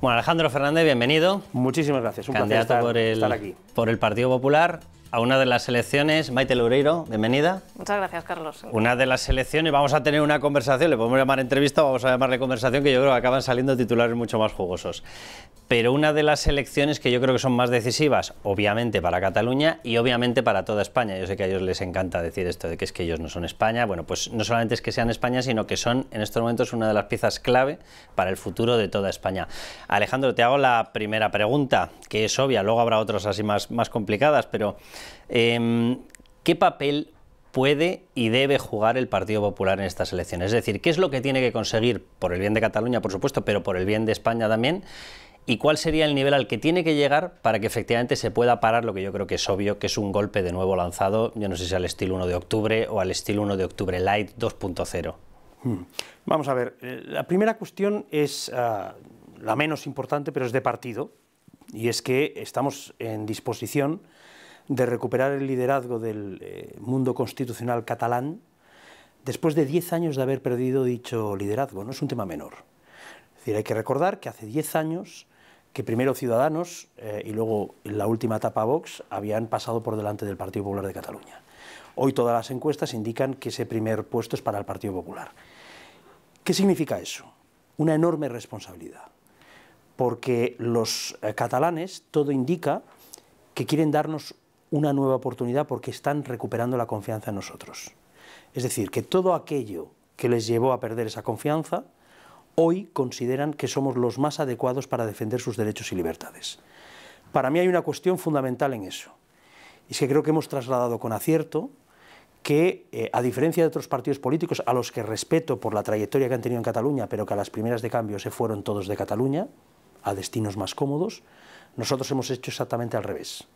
Bueno, Alejandro Fernández, bienvenido. Muchísimas gracias, un Candidato placer por, el, estar aquí. por el Partido Popular a una de las elecciones. Maite Loureiro, bienvenida. Muchas gracias, Carlos. Una de las elecciones, vamos a tener una conversación, le podemos llamar entrevista, vamos a llamarle conversación, que yo creo que acaban saliendo titulares mucho más jugosos. Pero una de las elecciones que yo creo que son más decisivas, obviamente para Cataluña y obviamente para toda España. Yo sé que a ellos les encanta decir esto de que es que ellos no son España. Bueno, pues no solamente es que sean España, sino que son en estos momentos una de las piezas clave para el futuro de toda España. Alejandro, te hago la primera pregunta, que es obvia, luego habrá otras así más, más complicadas, pero eh, ¿qué papel puede y debe jugar el Partido Popular en estas elecciones? Es decir, ¿qué es lo que tiene que conseguir por el bien de Cataluña, por supuesto, pero por el bien de España también? ¿Y cuál sería el nivel al que tiene que llegar para que efectivamente se pueda parar lo que yo creo que es obvio, que es un golpe de nuevo lanzado, yo no sé si al estilo 1 de octubre o al estilo 1 de octubre light 2.0? Hmm. Vamos a ver, eh, la primera cuestión es uh, la menos importante, pero es de partido, y es que estamos en disposición de recuperar el liderazgo del eh, mundo constitucional catalán después de 10 años de haber perdido dicho liderazgo. No es un tema menor. Hay que recordar que hace 10 años que primero Ciudadanos eh, y luego en la última etapa Vox habían pasado por delante del Partido Popular de Cataluña. Hoy todas las encuestas indican que ese primer puesto es para el Partido Popular. ¿Qué significa eso? Una enorme responsabilidad, porque los eh, catalanes, todo indica que quieren darnos una nueva oportunidad porque están recuperando la confianza en nosotros. Es decir, que todo aquello que les llevó a perder esa confianza, hoy consideran que somos los más adecuados para defender sus derechos y libertades. Para mí hay una cuestión fundamental en eso. Y es que creo que hemos trasladado con acierto que, eh, a diferencia de otros partidos políticos, a los que respeto por la trayectoria que han tenido en Cataluña, pero que a las primeras de cambio se fueron todos de Cataluña, a destinos más cómodos, nosotros hemos hecho exactamente al revés.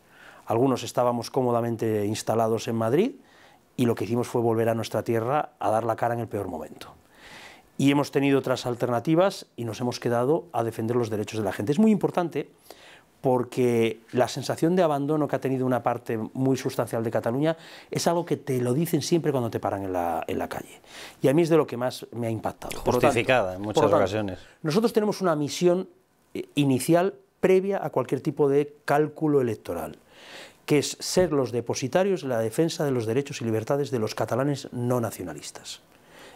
Algunos estábamos cómodamente instalados en Madrid y lo que hicimos fue volver a nuestra tierra a dar la cara en el peor momento. Y hemos tenido otras alternativas y nos hemos quedado a defender los derechos de la gente. Es muy importante porque la sensación de abandono que ha tenido una parte muy sustancial de Cataluña es algo que te lo dicen siempre cuando te paran en la, en la calle. Y a mí es de lo que más me ha impactado. Justificada en muchas ocasiones. Nosotros tenemos una misión eh, inicial previa a cualquier tipo de cálculo electoral que es ser los depositarios de la defensa de los derechos y libertades de los catalanes no nacionalistas.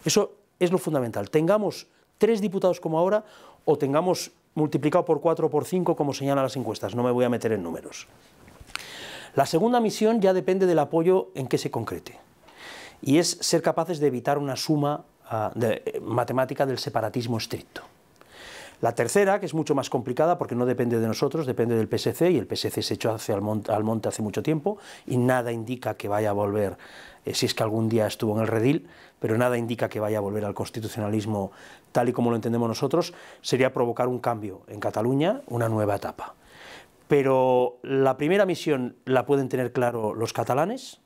Eso es lo fundamental. Tengamos tres diputados como ahora o tengamos multiplicado por cuatro o por cinco como señalan las encuestas. No me voy a meter en números. La segunda misión ya depende del apoyo en que se concrete y es ser capaces de evitar una suma uh, de, eh, matemática del separatismo estricto. La tercera, que es mucho más complicada porque no depende de nosotros, depende del PSC y el PSC se echó hacia al monte hace mucho tiempo y nada indica que vaya a volver, eh, si es que algún día estuvo en el redil, pero nada indica que vaya a volver al constitucionalismo tal y como lo entendemos nosotros, sería provocar un cambio en Cataluña, una nueva etapa. Pero la primera misión la pueden tener claro los catalanes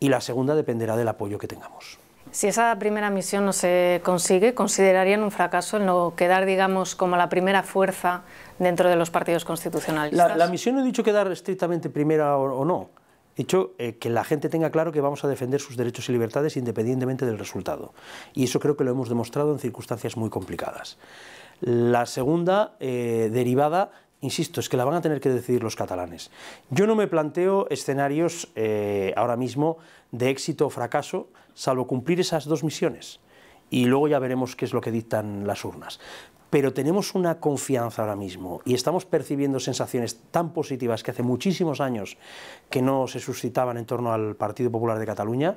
y la segunda dependerá del apoyo que tengamos. Si esa primera misión no se consigue, ¿considerarían un fracaso el no quedar, digamos, como la primera fuerza dentro de los partidos constitucionalistas? La, misión no he dicho quedar estrictamente primera o, o no. He dicho eh, que la gente tenga claro que vamos a defender sus derechos y libertades independientemente del resultado. Y eso creo que lo hemos demostrado en circunstancias muy complicadas. La segunda eh, derivada insisto, es que la van a tener que decidir los catalanes. Yo no me planteo escenarios eh, ahora mismo de éxito o fracaso, salvo cumplir esas dos misiones. Y luego ya veremos qué es lo que dictan las urnas. Pero tenemos una confianza ahora mismo y estamos percibiendo sensaciones tan positivas que hace muchísimos años que no se suscitaban en torno al Partido Popular de Cataluña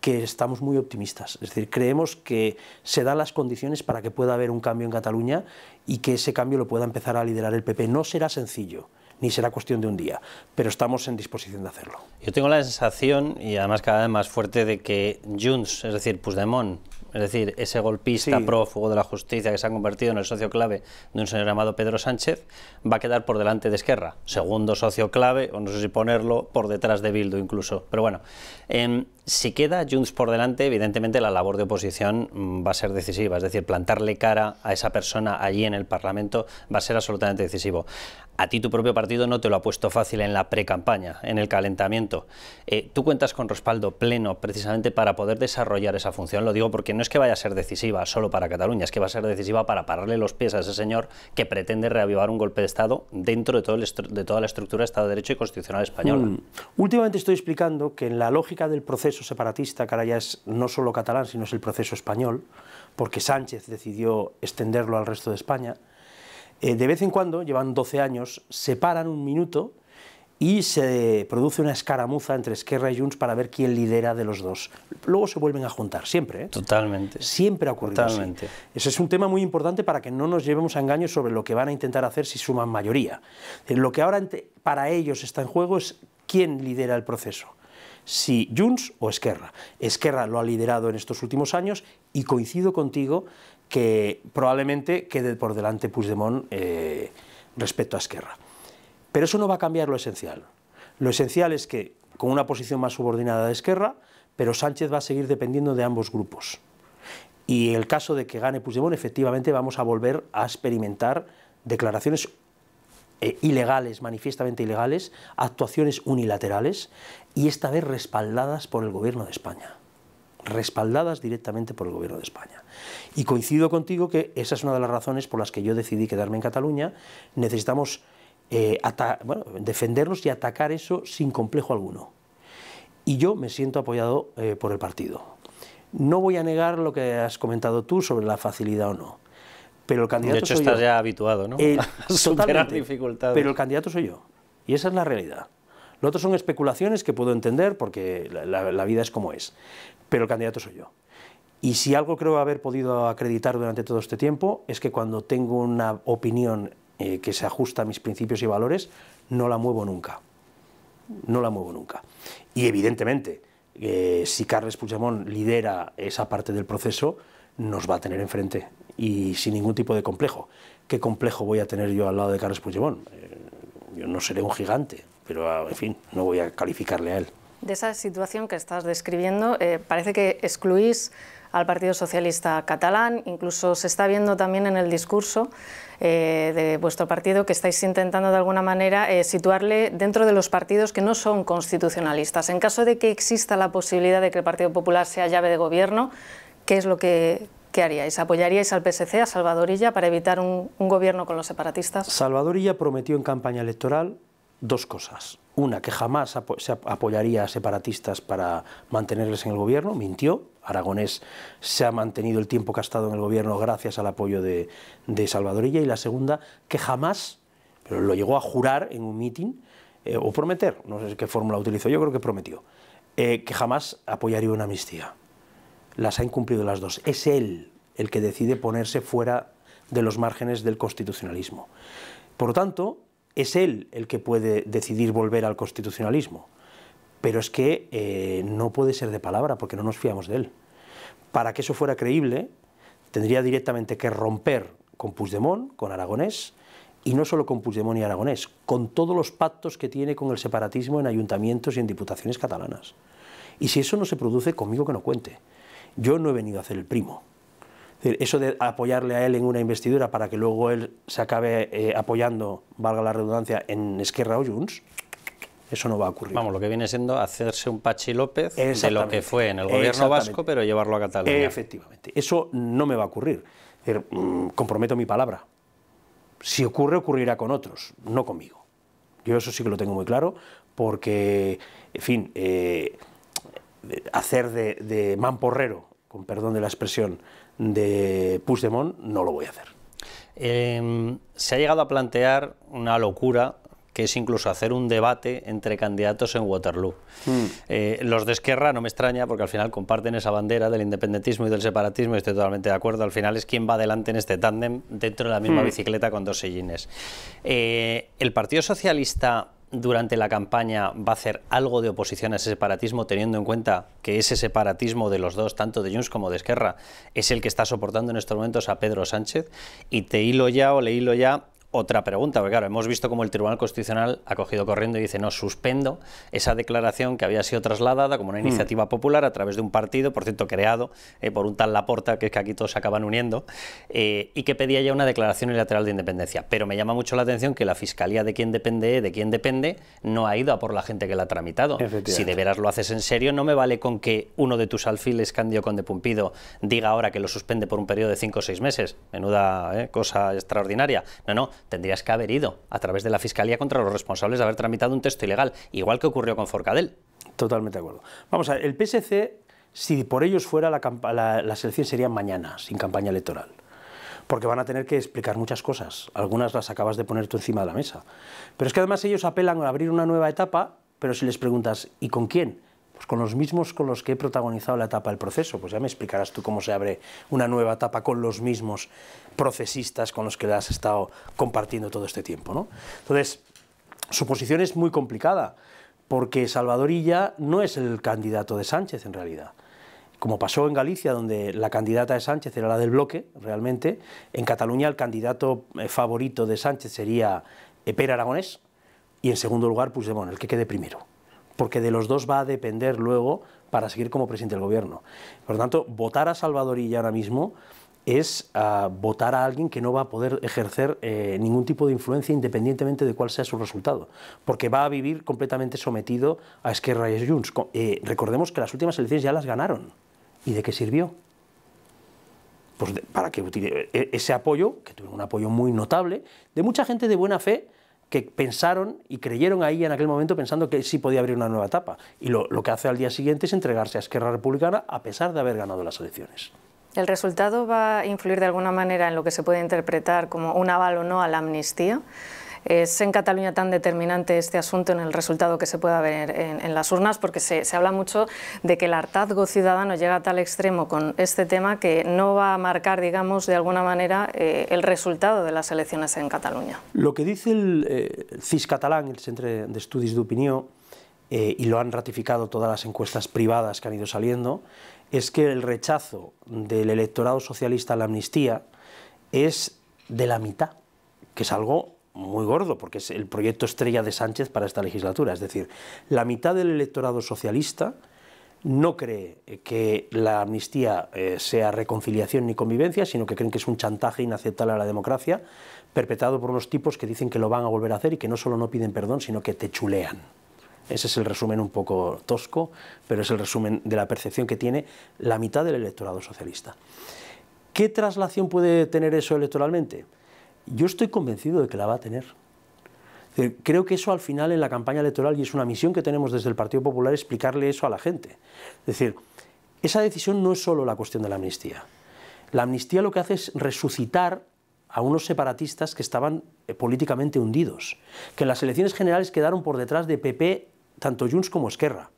que estamos muy optimistas. Es decir, creemos que se dan las condiciones para que pueda haber un cambio en Cataluña y que ese cambio lo pueda empezar a liderar el PP. No será sencillo, ni será cuestión de un día, pero estamos en disposición de hacerlo. Yo tengo la sensación, y además cada vez más fuerte, de que Junts, es decir, Puigdemont, es decir, ese golpista sí. prófugo de la justicia que se ha convertido en el socio clave de un señor llamado Pedro Sánchez, va a quedar por delante de Esquerra, segundo socio clave, o no sé si ponerlo por detrás de Bildu incluso. Pero bueno, eh, Si queda Junts por delante, evidentemente la labor de oposición mm, va a ser decisiva, es decir, plantarle cara a esa persona allí en el Parlamento va a ser absolutamente decisivo. A ti tu propio partido no te lo ha puesto fácil en la pre-campaña, en el calentamiento. Eh, tú cuentas con respaldo pleno precisamente para poder desarrollar esa función. Lo digo porque no es que vaya a ser decisiva solo para Cataluña, es que va a ser decisiva para pararle los pies a ese señor que pretende reavivar un golpe de Estado dentro de, toda la estructura de Estado de Derecho y Constitucional española. Mm. Últimamente estoy explicando que en la lógica del proceso separatista, que ahora ya es no solo catalán, sino es el proceso español, porque Sánchez decidió extenderlo al resto de España, eh, de vez en cuando, llevan 12 años, se paran un minuto y se produce una escaramuza entre Esquerra y Junts para ver quién lidera de los dos. Luego se vuelven a juntar, siempre. ¿eh? Totalmente. Siempre ha ocurrido Totalmente. Ese es un tema muy importante para que no nos llevemos a engaños sobre lo que van a intentar hacer si suman mayoría. Lo que ahora para ellos está en juego es quién lidera el proceso si Junts o Esquerra. Esquerra lo ha liderado en estos últimos años y coincido contigo que probablemente quede por delante Puigdemont eh, respecto a Esquerra. Pero eso no va a cambiar lo esencial. Lo esencial es que, con una posición más subordinada de Esquerra, pero Sánchez va a seguir dependiendo de ambos grupos. Y en el caso de que gane Puigdemont, efectivamente vamos a volver a experimentar declaraciones eh, ilegales, manifiestamente ilegales, actuaciones unilaterales y esta vez respaldadas por el gobierno de España. Respaldadas directamente por el gobierno de España. Y coincido contigo que esa es una de las razones por las que yo decidí quedarme en Cataluña. Necesitamos eh, defendernos y atacar eso sin complejo alguno. Y yo me siento apoyado eh, por el partido. No voy a negar lo que has comentado tú sobre la facilidad o no pero el candidato de hecho, soy estás ya habituado, ¿no? El, dificultades. Pero el candidato soy yo. Y esa es la realidad. Lo otro son especulaciones que puedo entender porque la, vida es como es. Pero el candidato soy yo. Y si algo creo haber podido acreditar durante todo este tiempo es que cuando tengo una opinión eh, que se ajusta a mis principios y valores, no la muevo nunca. No la muevo nunca. Y evidentemente, eh, si Carles Puigdemont lidera esa parte del proceso, nos va a tener enfrente y sin ningún tipo de complejo. ¿Qué complejo voy a tener yo al lado de Carlos Puigdemont? Eh, yo no seré un gigante, pero ah, en fin, no voy a calificarle a él. De esa situación que estás describiendo, eh, parece que excluís al Partido Socialista catalán, incluso se está viendo también en el discurso eh, de vuestro partido que estáis intentando de alguna manera situarle dentro de los partidos que no son constitucionalistas. En caso de que exista la posibilidad de que el Partido Popular sea llave de gobierno, ¿qué es lo que, ¿qué haríais? ¿Apoyaríais al PSC, a Salvadorilla, para evitar un, gobierno con los separatistas? Salvadorilla prometió en campaña electoral dos cosas. Una, que jamás se apoyaría a separatistas para mantenerles en el gobierno, mintió. Aragonés se ha mantenido el tiempo que ha estado en el gobierno gracias al apoyo de, Salvadorilla. Y la segunda, que jamás, pero lo llegó a jurar en un mitin, eh, o prometer, no sé qué fórmula utilizó, yo creo que prometió, eh, que jamás apoyaría una amnistía las ha incumplido las dos. Es él el que decide ponerse fuera de los márgenes del constitucionalismo. Por lo tanto, es él el que puede decidir volver al constitucionalismo. Pero es que eh, no puede ser de palabra porque no nos fiamos de él. Para que eso fuera creíble, tendría directamente que romper con Puigdemont, con Aragonés, y no solo con Puigdemont y Aragonés, con todos los pactos que tiene con el separatismo en ayuntamientos y en diputaciones catalanas. Y si eso no se produce, conmigo que no cuente. Yo no he venido a hacer el primo. Eso de apoyarle a él en una investidura para que luego él se acabe eh, apoyando, valga la redundancia, en Esquerra o Junts, eso no va a ocurrir. Vamos, lo que viene siendo hacerse un Pachi López de lo que fue en el gobierno vasco, pero llevarlo a Cataluña. Efectivamente, eso no me va a ocurrir. Mm, comprometo mi palabra. Si ocurre, ocurrirá con otros, no conmigo. Yo eso sí que lo tengo muy claro, porque, en fin, eh, hacer de, de mamporrero con perdón de la expresión, de Puigdemont, no lo voy a hacer. Em, se ha llegado a plantear una locura que es incluso hacer un debate entre candidatos en Waterloo. Hmm. Eh, los de Esquerra no me extraña porque al final comparten esa bandera del independentismo y del separatismo y estoy totalmente de acuerdo. Al final es quien va adelante en este tándem dentro de la misma hmm. bicicleta con dos sillines. Eh, el Partido Socialista durante la campaña va a hacer algo de oposición a ese separatismo, teniendo en cuenta que ese separatismo de los dos, tanto de Junts como de Esquerra, es el que está soportando en estos momentos a Pedro Sánchez? Y te hilo ya o le hilo ya otra pregunta, porque claro, hemos visto como el Tribunal Constitucional ha cogido corriendo y dice, no, suspendo esa declaración que había sido trasladada como una mm. iniciativa popular a través de un partido, por cierto, creado eh, por un tal Laporta, que es que aquí todos se acaban uniendo, eh, y que pedía ya una declaración unilateral de independencia. Pero me llama mucho la atención que la Fiscalía de quién depende, de quién depende, no ha ido a por la gente que la ha tramitado. Si de veras lo haces en serio, no me vale con que uno de tus alfiles, Candio Conde Pumpido, diga ahora que lo suspende por un periodo de cinco o seis meses. Menuda eh, cosa extraordinaria. No, no, tendrías que haber ido a través de la Fiscalía contra los responsables de haber tramitado un texto ilegal, igual que ocurrió con Forcadell. Totalmente de acuerdo. Vamos a ver, el PSC, si por ellos fuera, la, la, la selección sería mañana, sin campaña electoral porque van a tener que explicar muchas cosas. Algunas las acabas de poner tú encima de la mesa. Pero es que además ellos apelan a abrir una nueva etapa, pero si les preguntas, ¿y con quién? Pues con los mismos con los que he protagonizado la etapa del proceso. Pues ya me explicarás tú cómo se abre una nueva etapa con los mismos procesistas con los que has estado compartiendo todo este tiempo. ¿no? Entonces, su posición es muy complicada, porque Salvadorilla no es el candidato de Sánchez en realidad. Como pasó en Galicia, donde la candidata de Sánchez era la del bloque, realmente, en Cataluña el candidato eh, favorito de Sánchez sería Pere Aragonés, y en segundo lugar Puigdemont, el que quede primero porque de los dos va a depender luego para seguir como presidente del gobierno. Por lo tanto, votar a Salvadorilla ahora mismo es ah, votar a alguien que no va a poder ejercer eh, ningún tipo de influencia independientemente de cuál sea su resultado, porque va a vivir completamente sometido a Esquerra y Junts. Eh, recordemos que las últimas elecciones ya las ganaron. ¿Y de qué sirvió? Pues para que e, ese apoyo, que tuvo un apoyo muy notable, de mucha gente de buena fe, que pensaron y creyeron ahí en aquel momento pensando que sí podía abrir una nueva etapa. Y lo, que hace al día siguiente es entregarse a Esquerra Republicana a pesar de haber ganado las elecciones. ¿El resultado va a influir de alguna manera en lo que se puede interpretar como un aval o no a la amnistía? ¿Es en Cataluña tan determinante este asunto en el resultado que se pueda ver en, las urnas? Porque se, habla mucho de que el hartazgo ciudadano llega a tal extremo con este tema que no va a marcar, digamos, de alguna manera eh, el resultado de las elecciones en Cataluña. Lo que dice el eh, CIS catalán, el Centro de Estudios de Opinión, eh, y lo han ratificado todas las encuestas privadas que han ido saliendo, es que el rechazo del electorado socialista a la amnistía es de la mitad, que es algo muy gordo, porque es el proyecto estrella de Sánchez para esta legislatura. Es decir, la mitad del electorado socialista no cree que la amnistía eh, sea reconciliación ni convivencia, sino que creen que es un chantaje inaceptable a la democracia, perpetrado por unos tipos que dicen que lo van a volver a hacer y que no solo no piden perdón, sino que te chulean. Ese es el resumen un poco tosco, pero es el resumen de la percepción que tiene la mitad del electorado socialista. ¿Qué traslación puede tener eso electoralmente? Yo estoy convencido de que la va a tener. Creo que eso al final en la campaña electoral, y es una misión que tenemos desde el Partido Popular, explicarle eso a la gente. Es decir, esa decisión no es solo la cuestión de la amnistía. La amnistía lo que hace es resucitar a unos separatistas que estaban eh, políticamente hundidos, que en las elecciones generales quedaron por detrás de PP, tanto Junts como Esquerra.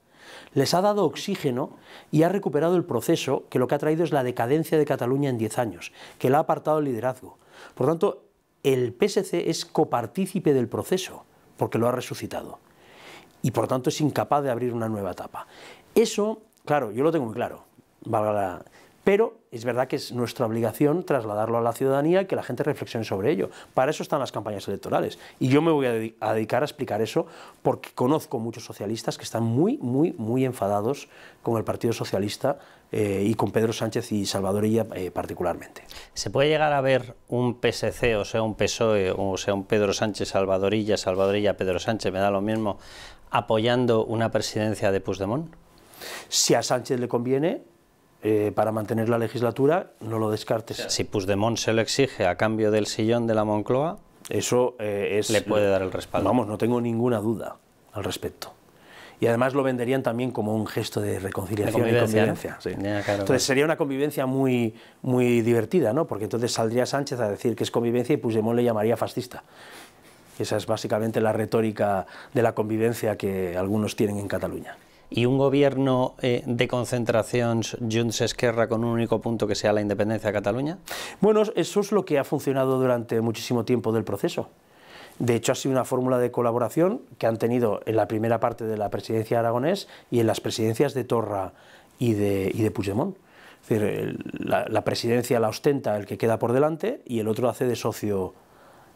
Les ha dado oxígeno y ha recuperado el proceso que lo que ha traído es la decadencia de Cataluña en 10 años, que le ha apartado el liderazgo. Por tanto, el PSC es copartícipe del proceso, porque lo ha resucitado. Y por tanto es incapaz de abrir una nueva etapa. Eso, claro, yo lo tengo muy claro, pero es verdad que es nuestra obligación trasladarlo a la ciudadanía y que la gente reflexione sobre ello. Para eso están las campañas electorales. Y yo me voy a, dedicar a explicar eso porque conozco muchos socialistas que están muy, muy, muy enfadados con el Partido Socialista eh, y con Pedro Sánchez y Salvadorilla eh, particularmente. ¿Se puede llegar a ver un PSC, o sea, un PSOE, o sea, un Pedro Sánchez, Salvadorilla, Salvadorilla, Pedro Sánchez, me da lo mismo, apoyando una presidencia de Puigdemont? Si a Sánchez le conviene, eh, para mantener la legislatura, no lo descartes. Si Puigdemont se lo exige a cambio del sillón de la Moncloa, eso eh, es, le puede dar el respaldo. Vamos, no tengo ninguna duda al respecto. Y además lo venderían también como un gesto de reconciliación y convivencia. entonces sería una convivencia muy, muy divertida, ¿no? Porque entonces saldría Sánchez a decir que es convivencia y Puigdemont le llamaría fascista. Esa es básicamente la retórica de la convivencia que algunos tienen en Cataluña y un gobierno eh, de concentración Junts Esquerra con un único punto que sea la independencia de Cataluña? Bueno, eso es lo que ha funcionado durante muchísimo tiempo del proceso. De hecho, ha sido una fórmula de colaboración que han tenido en la primera parte de la presidencia aragonés y en las presidencias de Torra y de, Puigdemont. Es decir, la, la, presidencia la ostenta el que queda por delante y el otro hace de socio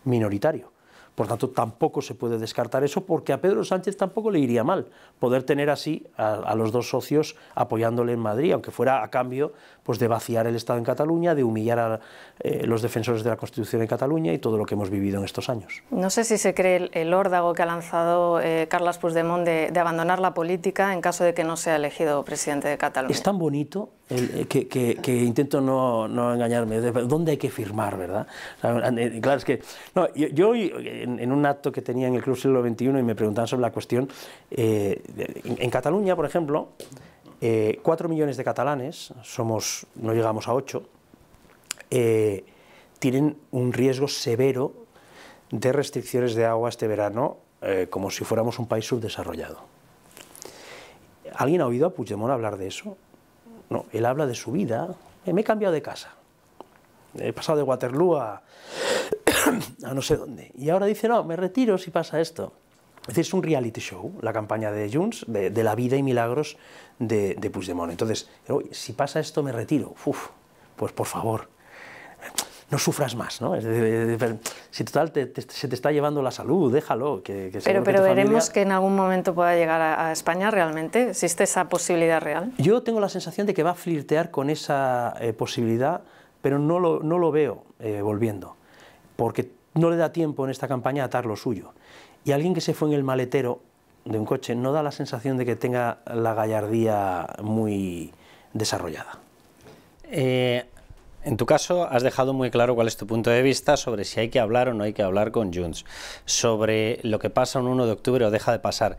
minoritario. Por tanto, tampoco se puede descartar eso porque a Pedro Sánchez tampoco le iría mal poder tener así a, los dos socios apoyándole en Madrid, aunque fuera a cambio pues, de vaciar el Estado en Cataluña, de humillar a eh, los defensores de la Constitución en Cataluña y todo lo que hemos vivido en estos años. No sé si se cree el, órdago que ha lanzado eh, Carles Puigdemont de, de abandonar la política en caso de que no sea elegido presidente de Cataluña. Es tan bonito eh, que, intento no, engañarme. ¿Dónde hay que firmar, verdad? Eh, claro, es que yo, en, un acto que tenía en el Club Siglo XXI y me preguntaban sobre la cuestión, eh, en, Cataluña, por ejemplo, cuatro millones de catalanes, somos, no llegamos a ocho, tienen un riesgo severo de restricciones de agua este verano, como si fuéramos un país subdesarrollado. ¿Alguien ha oído a Puigdemont hablar de eso? No, él habla de su vida. Eh, me he cambiado de casa. He pasado de Waterloo a no sé dónde. Y ahora dice, no, me retiro si pasa esto. Es decir, es un reality show, la campaña de Junts, de, la vida y milagros de, de Puigdemont. Entonces, si pasa esto, me retiro. Uf, pues por favor, no sufras más, ¿no? si total se te está llevando la salud, déjalo. Que, pero pero veremos que en algún momento pueda llegar a, España realmente. ¿Existe esa posibilidad real? Yo tengo la sensación de que va a flirtear con esa eh, posibilidad, pero no lo, no lo veo eh, volviendo, porque no le da tiempo en esta campaña a atar lo suyo. Y alguien que se fue en el maletero de un coche no da la sensación de que tenga la gallardía muy desarrollada. Eh, en tu caso, has dejado muy claro cuál es tu punto de vista sobre si hay que hablar o no hay que hablar con Junts, sobre lo que pasa un 1 de octubre o deja de pasar.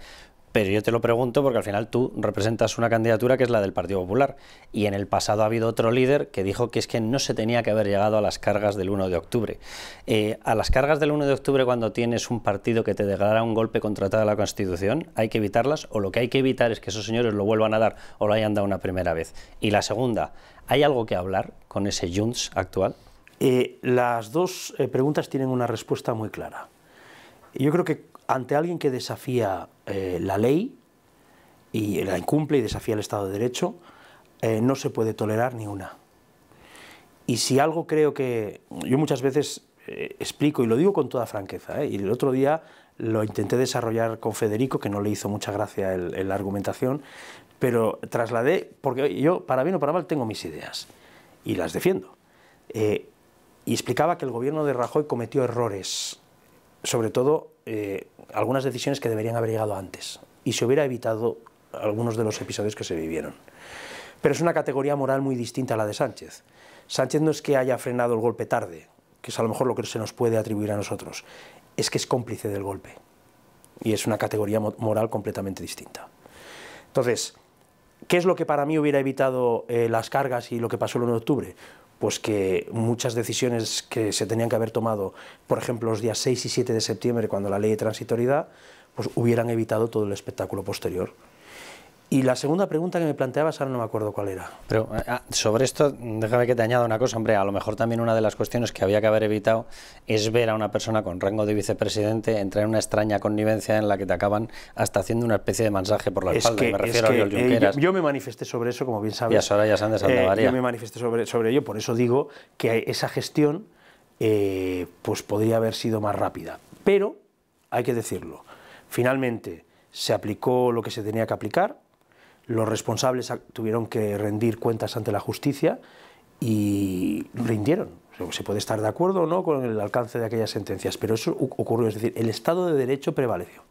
Pero yo te lo pregunto porque al final tú representas una candidatura que es la del Partido Popular. Y en el pasado ha habido otro líder que dijo que es que no se tenía que haber llegado a las cargas del 1 de octubre. Eh, a las cargas del 1 de octubre cuando tienes un partido que te declara un golpe contra toda la Constitución, hay que evitarlas o lo que hay que evitar es que esos señores lo vuelvan a dar o lo hayan dado una primera vez. Y la segunda, ¿hay algo que hablar con ese Junts actual? Eh, las dos eh, preguntas tienen una respuesta muy clara. Yo creo que ante alguien que desafía eh, la ley y la incumple y desafía el Estado de Derecho, eh, no se puede tolerar ni una. Y si algo creo que yo muchas veces eh, explico y lo digo con toda franqueza, y el otro día lo intenté desarrollar con Federico, que no le hizo mucha gracia la argumentación, pero trasladé, porque yo, para bien o para mal, tengo mis ideas y las defiendo. y explicaba que el gobierno de Rajoy cometió errores, sobre todo algunas decisiones que deberían haber llegado antes y se hubiera evitado algunos de los episodios que se vivieron. Pero es una categoría moral muy distinta a la de Sánchez. Sánchez no es que haya frenado el golpe tarde, que es a lo mejor lo que se nos puede atribuir a nosotros, es que es cómplice del golpe. Y es una categoría moral completamente distinta. Entonces, ¿qué es lo que para mí hubiera evitado eh, las cargas y lo que pasó el 1 de octubre? Pues que muchas decisiones que se tenían que haber tomado, por ejemplo, los días 6 y 7 de septiembre, cuando la ley de transitoriedad, pues hubieran evitado todo el espectáculo posterior. Y la segunda pregunta que me planteabas, ahora no me acuerdo cuál era. Pero eh, ah, sobre esto, déjame que te añada una cosa, hombre, a lo mejor también una de las cuestiones que había que haber evitado es ver a una persona con rango de vicepresidente entrar en una extraña connivencia en la que te acaban hasta haciendo una especie de mensaje por la espalda, me refiero a Oriol eh, Junqueras. yo, me manifesté sobre eso, como bien sabes. Y a ya Sánchez eh, Yo me manifesté sobre, sobre ello, por eso digo que esa gestión eh, pues podría haber sido más rápida. Pero, hay que decirlo, finalmente se aplicó lo que se tenía que aplicar, los responsables tuvieron que rendir cuentas ante la justicia y rindieron. Se puede estar de acuerdo o no con el alcance de aquellas sentencias, pero eso ocurrió, es decir, el Estado de Derecho prevaleció.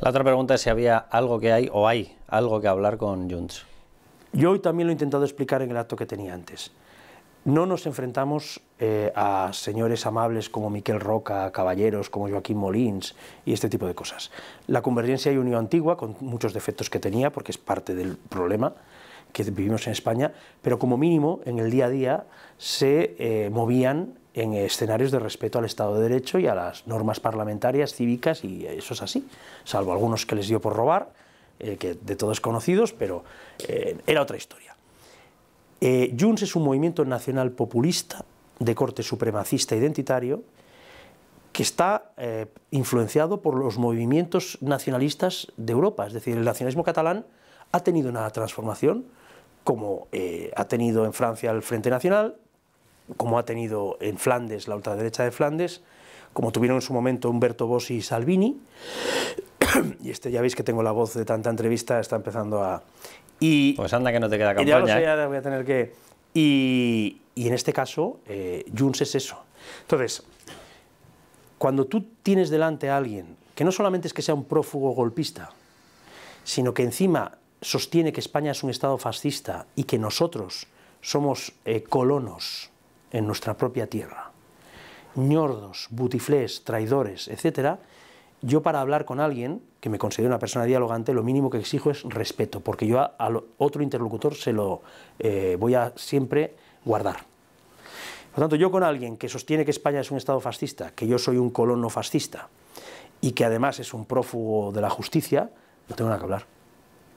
La otra pregunta es si había algo que hay o hay algo que hablar con Junts. Yo hoy también lo he intentado explicar en el acto que tenía antes. No nos enfrentamos eh, a señores amables como Miquel Roca, caballeros como Joaquín Molins y este tipo de cosas. La Convergencia y Unión Antigua, con muchos defectos que tenía, porque es parte del problema que vivimos en España, pero como mínimo en el día a día se eh, movían en escenarios de respeto al Estado de Derecho y a las normas parlamentarias, cívicas, y eso es así, salvo algunos que les dio por robar, eh, que de todos conocidos, pero era otra historia. Eh, Junts es un movimiento nacional populista de corte supremacista identitario que está eh, influenciado por los movimientos nacionalistas de Europa. Es decir, el nacionalismo catalán ha tenido una transformación, como eh, ha tenido en Francia el Frente Nacional, como ha tenido en Flandes la ultraderecha de Flandes, como tuvieron en su momento Humberto Bossi y Salvini, y este ya veis que tengo la voz de tanta entrevista, está empezando a... Y, pues anda que no te queda campaña. Ya lo sé, ya voy a tener que... Y, y en este caso, eh, Junts es eso. Entonces, cuando tú tienes delante a alguien que no solamente es que sea un prófugo golpista, sino que encima sostiene que España es un Estado fascista y que nosotros somos eh, colonos en nuestra propia tierra, ñordos, butiflés, traidores, etc., yo para hablar con alguien que me considere una persona dialogante, lo mínimo que exijo es respeto, porque yo al otro interlocutor se lo eh, voy a siempre guardar. Por lo tanto, yo con alguien que sostiene que España es un Estado fascista, que yo soy un colono fascista y que además es un prófugo de la justicia, no tengo nada que hablar.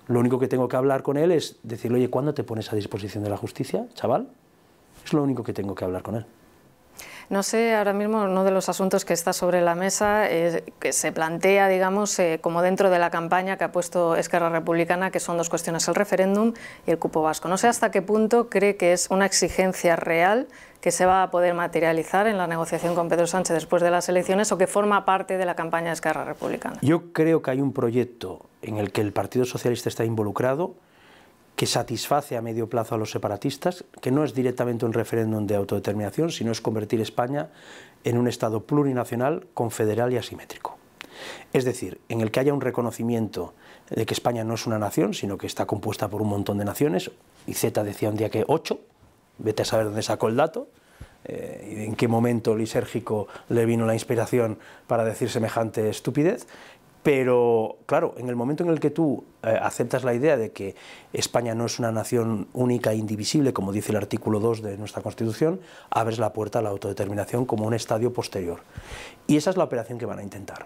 Lo único que tengo que hablar con él es decirle, oye, ¿cuándo te pones a disposición de la justicia, chaval? Es lo único que tengo que hablar con él. No sé, ahora mismo uno de los asuntos que está sobre la mesa, es que se plantea, digamos, eh, como dentro de la campaña que ha puesto Esquerra Republicana, que son dos cuestiones, el referéndum y el cupo vasco. No sé hasta qué punto cree que es una exigencia real que se va a poder materializar en la negociación con Pedro Sánchez después de las elecciones o que forma parte de la campaña de Esquerra Republicana. Yo creo que hay un proyecto en el que el Partido Socialista está involucrado que satisface a medio plazo a los separatistas, que no es directamente un referéndum de autodeterminación, sino es convertir España en un Estado plurinacional, confederal y asimétrico. Es decir, en el que haya un reconocimiento de que España no es una nación, sino que está compuesta por un montón de naciones, y Z decía un día que ocho, vete a saber dónde sacó el dato, eh, en qué momento lisérgico le vino la inspiración para decir semejante estupidez, pero, claro, en el momento en el que tú eh, aceptas la idea de que España no es una nación única e indivisible, como dice el artículo 2 de nuestra Constitución, abres la puerta a la autodeterminación como un estadio posterior. Y esa es la operación que van a intentar.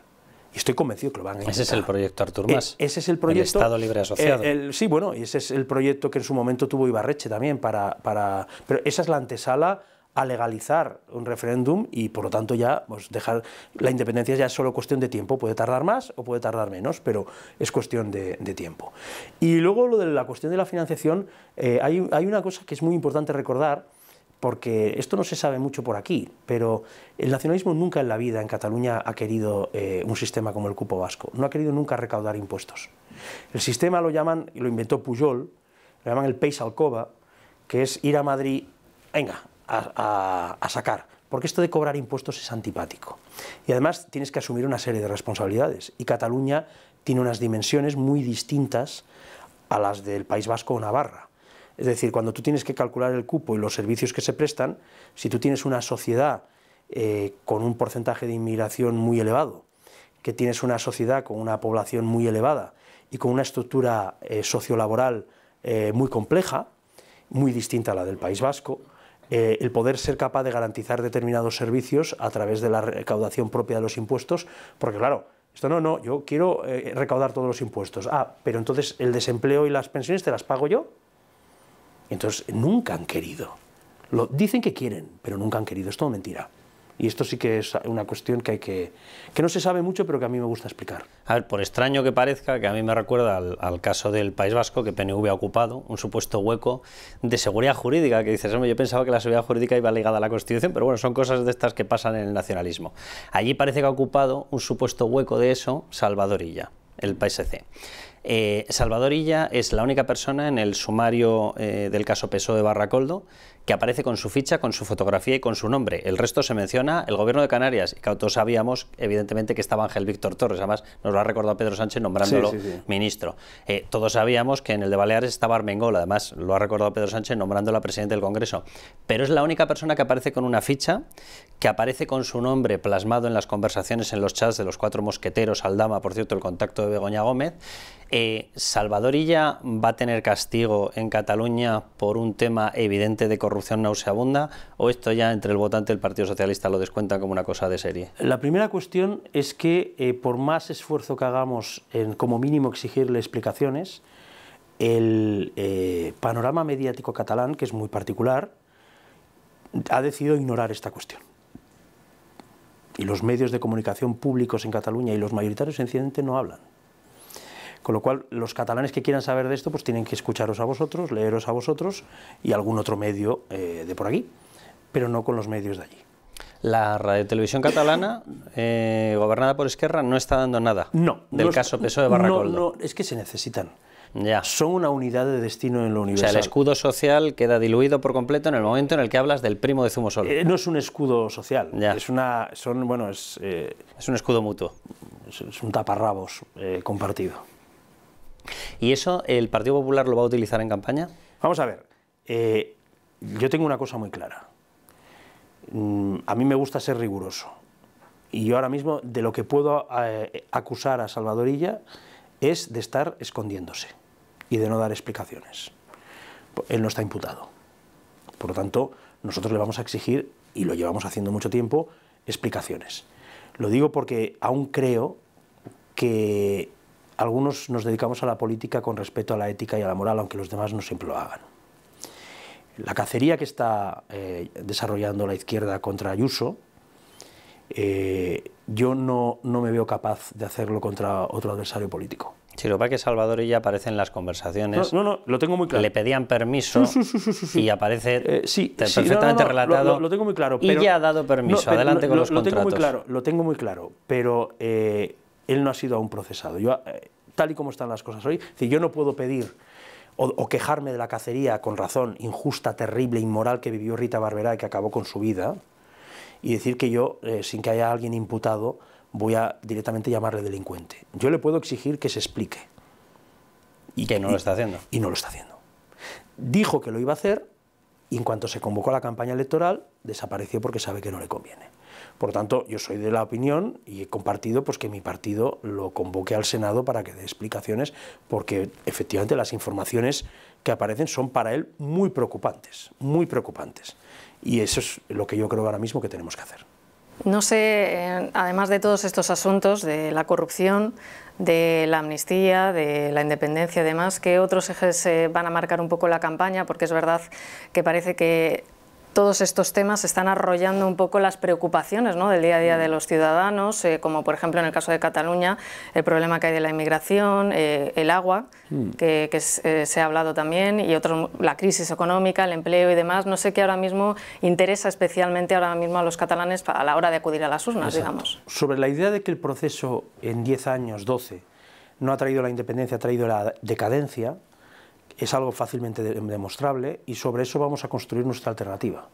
Y estoy convencido que lo van a intentar. Ese es el proyecto Artur Mas. E ese es el proyecto. El Estado Libre Asociado. sí, bueno, y ese es el proyecto que en su momento tuvo Ibarreche también para, para. Pero esa es la antesala a legalizar un referéndum y por lo tanto ya pues, dejar la independencia ya es solo cuestión de tiempo, puede tardar más o puede tardar menos, pero es cuestión de, tiempo. Y luego lo de la cuestión de la financiación, eh, hay, una cosa que es muy importante recordar, porque esto no se sabe mucho por aquí, pero el nacionalismo nunca en la vida en Cataluña ha querido eh, un sistema como el cupo vasco, no ha querido nunca recaudar impuestos. El sistema lo llaman, y lo inventó Pujol, lo llaman el País Alcoba, que es ir a Madrid, venga, a, sacar, porque esto de cobrar impuestos es antipático. Y además tienes que asumir una serie de responsabilidades. Y Cataluña tiene unas dimensiones muy distintas a las del País Vasco o Navarra. Es decir, cuando tú tienes que calcular el cupo y los servicios que se prestan, si tú tienes una sociedad eh, con un porcentaje de inmigración muy elevado, que tienes una sociedad con una población muy elevada y con una estructura eh, sociolaboral eh, muy compleja, muy distinta a la del País Vasco, eh, el poder ser capaz de garantizar determinados servicios a través de la recaudación propia de los impuestos, porque claro, esto no, no, yo quiero eh, recaudar todos los impuestos. Ah, pero entonces el desempleo y las pensiones te las pago yo. Entonces nunca han querido. Lo, dicen que quieren, pero nunca han querido. Es todo mentira. Y esto sí que es una cuestión que hay que que no se sabe mucho, pero que a mí me gusta explicar. Por extraño que parezca, que a mí me recuerda al, caso del País Vasco, que PNV ha ocupado, un supuesto hueco de seguridad jurídica, que dices, yo pensaba que la seguridad jurídica iba ligada a la Constitución, pero bueno, son cosas de estas que pasan en el nacionalismo. Allí parece que ha ocupado un supuesto hueco de eso Salvadorilla, el PSC. Eh, Salvador Illa es la única persona en el sumario eh, del caso PSOE de Barracoldo que aparece con su ficha, con su fotografía y con su nombre. El resto se menciona el gobierno de Canarias, y todos sabíamos, evidentemente, que estaba Ángel Víctor Torres, además nos lo ha recordado Pedro Sánchez nombrándolo ministro. Eh, todos sabíamos que en el de Baleares estaba Armengol, además lo ha recordado Pedro Sánchez nombrándola presidente del Congreso. Pero es la única persona que aparece con una ficha, que aparece con su nombre plasmado en las conversaciones en los chats de los cuatro mosqueteros, Aldama, por cierto, el contacto de Begoña Gómez, eh, ¿Salvadorilla va a tener castigo en Cataluña por un tema evidente de corrupción nauseabunda o esto ya entre el votante del Partido Socialista lo descuenta como una cosa de serie? La primera cuestión es que eh, por más esfuerzo que hagamos en como mínimo exigirle explicaciones, el eh, panorama mediático catalán, que es muy particular, ha decidido ignorar esta cuestión. Y los medios de comunicación públicos en Cataluña y los mayoritarios sencillamente no hablan. Con lo cual, los catalanes que quieran saber de esto, pues tienen que escucharos a vosotros, leeros a vosotros y algún otro medio eh, de por aquí, pero no con los medios de allí. La radiotelevisión catalana, eh, gobernada por Esquerra, no está dando nada no, del caso PSOE de Barracoldo. No, no, es que se necesitan. Ya. Son una unidad de destino en lo universal. O sea, el escudo social queda diluido por completo en el momento en el que hablas del primo de Zumosol. Eh, no es un escudo social, Ya. es una, son, bueno, es, eh, Es un escudo mutuo. es- es un taparrabos compartido. ¿Y eso el Partido Popular lo va a utilizar en campaña? Vamos a ver, eh, yo tengo una cosa muy clara. Mm, a mí me gusta ser riguroso. Y yo ahora mismo de lo que puedo eh, acusar a Salvadorilla es de estar escondiéndose y de no dar explicaciones. Él no está imputado. Por lo tanto, nosotros le vamos a exigir, y lo llevamos haciendo mucho tiempo, explicaciones. Lo digo porque aún creo que algunos nos dedicamos a la política con respeto a la ética y a la moral, aunque los demás no siempre lo hagan. La cacería que está eh, desarrollando la izquierda contra Ayuso, eh, yo no, no me veo capaz de hacerlo contra otro adversario político. Si lo que Salvador ya aparece en las conversaciones. No, no, no, lo tengo muy claro. Le pedían permiso Sí, sí, sí, sí, sí. y aparece Eh, sí, sí, perfectamente relatado. Lo, lo- tengo muy claro. y pero- ya ha dado permiso. Adelante con lo- los lo tengo muy contratos. claro, lo tengo muy claro, pero eh, él no ha sido aún procesado. Yo, eh, tal y como están las cosas hoy, decir, yo no puedo pedir o, o quejarme de la cacería con razón injusta, terrible, inmoral que vivió Rita Barberá y que acabó con su vida, y decir que yo, eh, sin que haya alguien imputado, voy a directamente llamarle delincuente. Yo le puedo exigir que se explique. Y que no lo está haciendo. Y no lo está haciendo. Dijo que lo iba a hacer y en cuanto se convocó a la campaña electoral, desapareció porque sabe que no le conviene. Por tanto, yo soy de la opinión y he compartido pues, que mi partido lo convoque al Senado para que dé explicaciones, porque efectivamente las informaciones que aparecen son para él muy preocupantes, muy preocupantes. Y eso es lo que yo creo ahora mismo que tenemos que hacer. No sé, eh, además de todos estos asuntos de la corrupción, de la amnistía, de la independencia y demás, ¿qué otros ejes eh, van a marcar un poco la campaña? Porque es verdad que parece que todos estos temas están arrollando un poco las preocupaciones ¿no? del día a día de los ciudadanos, eh, como por ejemplo en el caso de Cataluña, el problema que hay de la inmigración, eh, el agua, que, que es- eh, se ha hablado también, y otros, la crisis económica, el empleo y demás. No sé qué ahora mismo interesa especialmente ahora mismo a los catalanes a la hora de acudir a las urnas, digamos. Sobre la idea de que el proceso en 10 años, 12, no ha traído la independencia, ha traído la decadencia, es algo fácilmente de- demostrable y sobre eso vamos a construir nuestra alternativa.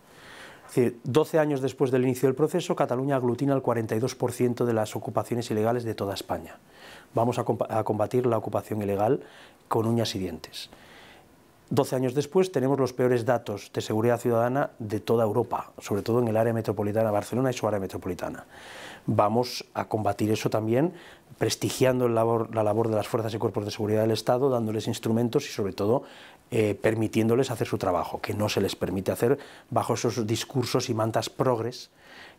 Es decir, 12 años después del inicio del proceso, Cataluña aglutina el 42% de las ocupaciones ilegales de toda España. Vamos a combatir la ocupación ilegal con uñas y dientes. 12 años después tenemos los peores datos de seguridad ciudadana de toda Europa, sobre todo en el área metropolitana, Barcelona y su área metropolitana. Vamos a combatir eso también prestigiando labor- la labor de las fuerzas y cuerpos de seguridad del Estado, dándoles instrumentos y sobre todo eh, permitiéndoles hacer su trabajo, que no se les permite hacer bajo esos discursos y mantas progres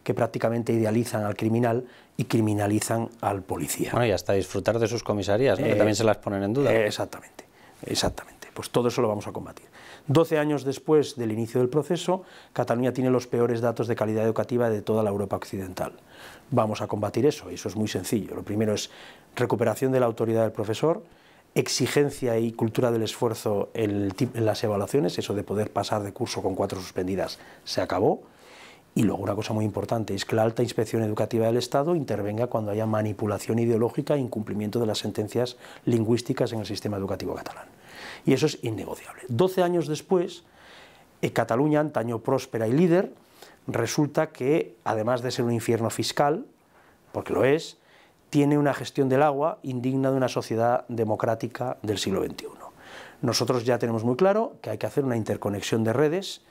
que prácticamente idealizan al criminal y criminalizan al policía. Bueno, y hasta disfrutar de sus comisarías, ¿no? que también se las ponen en duda. Eh, exactamente, exactamente. Pues todo eso lo vamos a combatir. 12 años después del inicio del proceso, Cataluña tiene los peores datos de calidad educativa de toda la Europa occidental. Vamos a combatir eso, y eso es muy sencillo. Lo primero es recuperación de la autoridad del profesor, exigencia y cultura del esfuerzo en, las evaluaciones, eso de poder pasar de curso con cuatro suspendidas se acabó. Y luego una cosa muy importante es que la alta inspección educativa del Estado intervenga cuando haya manipulación ideológica e incumplimiento de las sentencias lingüísticas en el sistema educativo catalán. Y eso es innegociable. 12 años después, eh, Cataluña, antaño próspera y líder, resulta que, además de ser un infierno fiscal, porque lo es, tiene una gestión del agua indigna de una sociedad democrática del siglo XXI. Nosotros ya tenemos muy claro que hay que hacer una interconexión de redes,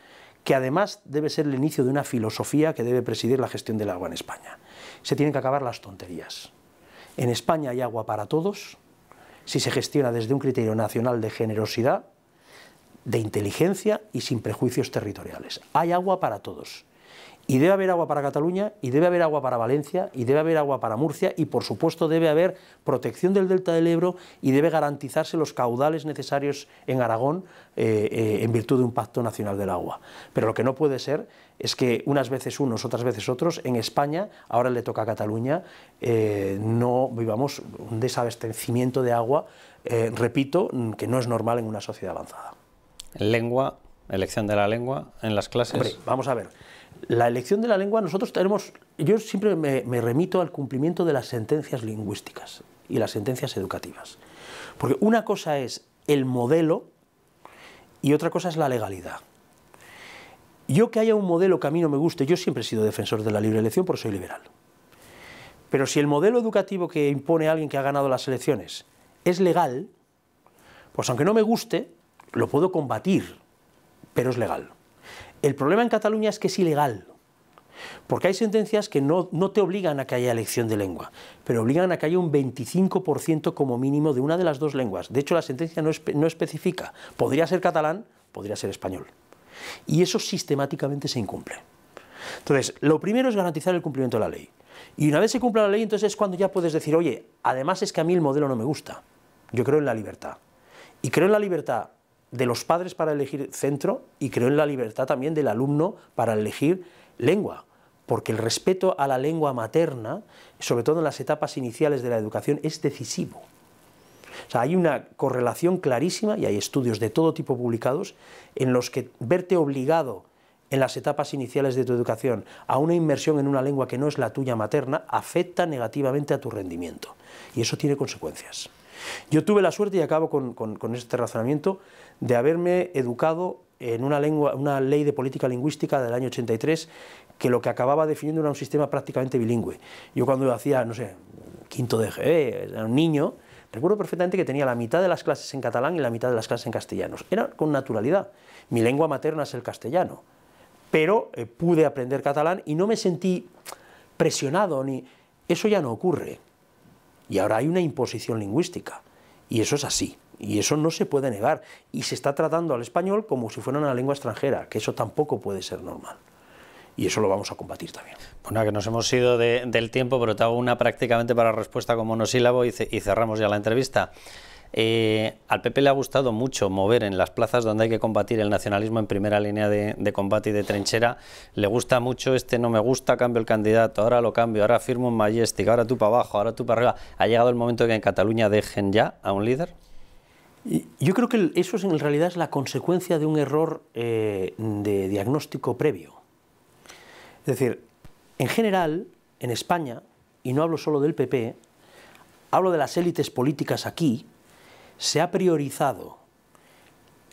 que además debe ser el inicio de una filosofía que debe presidir la gestión del agua en España. Se tienen que acabar las tonterías. En España hay agua para todos, si se gestiona desde un criterio nacional de generosidad, de inteligencia y sin prejuicios territoriales. Hay agua para todos. Y debe haber agua para Cataluña, y debe haber agua para Valencia, y debe haber agua para Murcia, y por supuesto debe haber protección del delta del Ebro, y debe garantizarse los caudales necesarios en Aragón eh, eh, en virtud de un pacto nacional del agua. Pero lo que no puede ser es que unas veces unos, otras veces otros, en España, ahora le toca a Cataluña, eh, no vivamos un desabastecimiento de agua, eh, repito, que no es normal en una sociedad avanzada. Lengua, elección de la lengua en las clases. Hombre, vamos a ver. La elección de la lengua, nosotros tenemos, yo siempre me, remito al cumplimiento de las sentencias lingüísticas y las sentencias educativas. Porque una cosa es el modelo y otra cosa es la legalidad. Yo que haya un modelo que a mí no me guste, yo siempre he sido defensor de la libre elección porque soy liberal. Pero si el modelo educativo que impone alguien que ha ganado las elecciones es legal, pues aunque no me guste, lo puedo combatir, pero es legal. El problema en Cataluña es que es ilegal, porque hay sentencias que no, te obligan a que haya elección de lengua, pero obligan a que haya un 25% como mínimo de una de las dos lenguas. De hecho, la sentencia no, no especifica, podría ser catalán, podría ser español. Y eso sistemáticamente se incumple. Entonces, lo primero es garantizar el cumplimiento de la ley. Y una vez se cumpla la ley, entonces es cuando ya puedes decir, oye, además es que a mí el modelo no me gusta. Yo creo en la libertad. Y creo en la libertad de los padres para elegir centro y creo en la libertad también del alumno para elegir lengua. Porque el respeto a la lengua materna, sobre todo en las etapas iniciales de la educación, es decisivo. O sea, hay una correlación clarísima, y hay estudios de todo tipo publicados, en los que verte obligado en las etapas iniciales de tu educación a una inmersión en una lengua que no es la tuya materna, afecta negativamente a tu rendimiento. Y eso tiene consecuencias. Yo tuve la suerte, y acabo con, este razonamiento, de haberme educado en una, ley de política lingüística del año 83 que lo que acababa definiendo era un sistema prácticamente bilingüe. Yo cuando hacía, no sé, quinto de GB, era un niño, recuerdo perfectamente que tenía la mitad de las clases en catalán y la mitad de las clases en castellano. Era con naturalidad. Mi lengua materna es el castellano, pero eh, pude aprender catalán y no me sentí presionado ni... Eso ya no ocurre. Y ahora hay una imposición lingüística. Y eso es así. Y eso no se puede negar. Y se está tratando al español como si fuera una lengua extranjera, que eso tampoco puede ser normal. Y eso lo vamos a combatir también. Bueno, que nos hemos ido del tiempo, pero te hago una prácticamente para respuesta como monosílabo y, y cerramos ya la entrevista. Eh, al PP le ha gustado mucho mover en las plazas donde hay que combatir el nacionalismo en primera línea de, combate y de trinchera. Le gusta mucho este no me gusta, cambio el candidato, ahora lo cambio, ahora firmo un Majestic, ahora tú para abajo, ahora tú para arriba. ¿Ha llegado el momento de que en Cataluña dejen ya a un líder? Yo creo que eso en realidad es la consecuencia de un error eh, de diagnóstico previo. Es decir, en general, en España, y no hablo solo del PP, hablo de las élites políticas aquí, se ha priorizado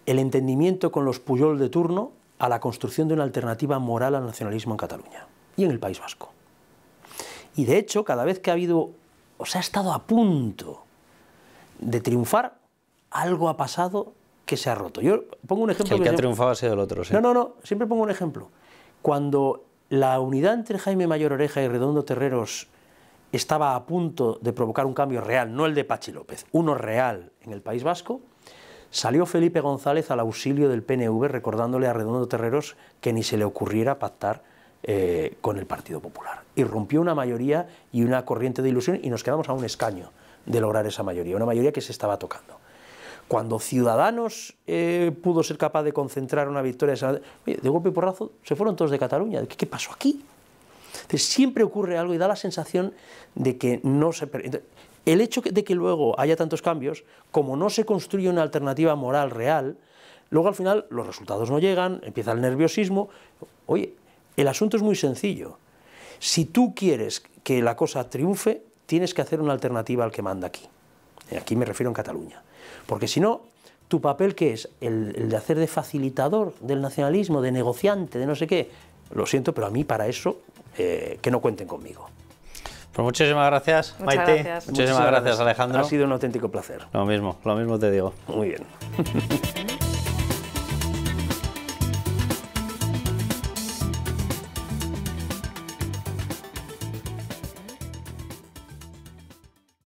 el entendimiento con los Puyol de turno a la construcción de una alternativa moral al nacionalismo en Cataluña y en el País Vasco. Y de hecho, cada vez que ha habido, o se ha estado a punto de triunfar, algo ha pasado que se ha roto. Yo pongo un ejemplo. el que, ha triunfado ha sido el otro, No, no, no, siempre pongo un ejemplo. Cuando la unidad entre Jaime Mayor Oreja y Redondo Terreros estaba a punto de provocar un cambio real, no el de Pachi López, uno real en el País Vasco, salió Felipe González al auxilio del PNV recordándole a Redondo Terreros que ni se le ocurriera pactar eh, con el Partido Popular. Y rompió una mayoría y una corriente de ilusión y nos quedamos a un escaño de lograr esa mayoría, una mayoría que se estaba tocando. Cuando Ciudadanos eh, pudo ser capaz de concentrar una victoria de golpe y porrazo, se fueron todos de Cataluña. qué pasó aquí? Siempre ocurre algo y da la sensación de que no se... El hecho de que luego haya tantos cambios, como no se construye una alternativa moral real, luego al final los resultados no llegan, empieza el nerviosismo. Oye, el asunto es muy sencillo. Si tú quieres que la cosa triunfe, tienes que hacer una alternativa al que manda aquí. Aquí me refiero en Cataluña. Porque si no, tu papel que es el, el, de hacer de facilitador del nacionalismo, de negociante, de no sé qué, lo siento, pero a mí para eso eh, que no cuenten conmigo. Pues muchísimas gracias, Maite. Muchísimas, gracias, Alejandro. Ha sido un auténtico placer. Lo mismo, lo mismo te digo. Muy bien.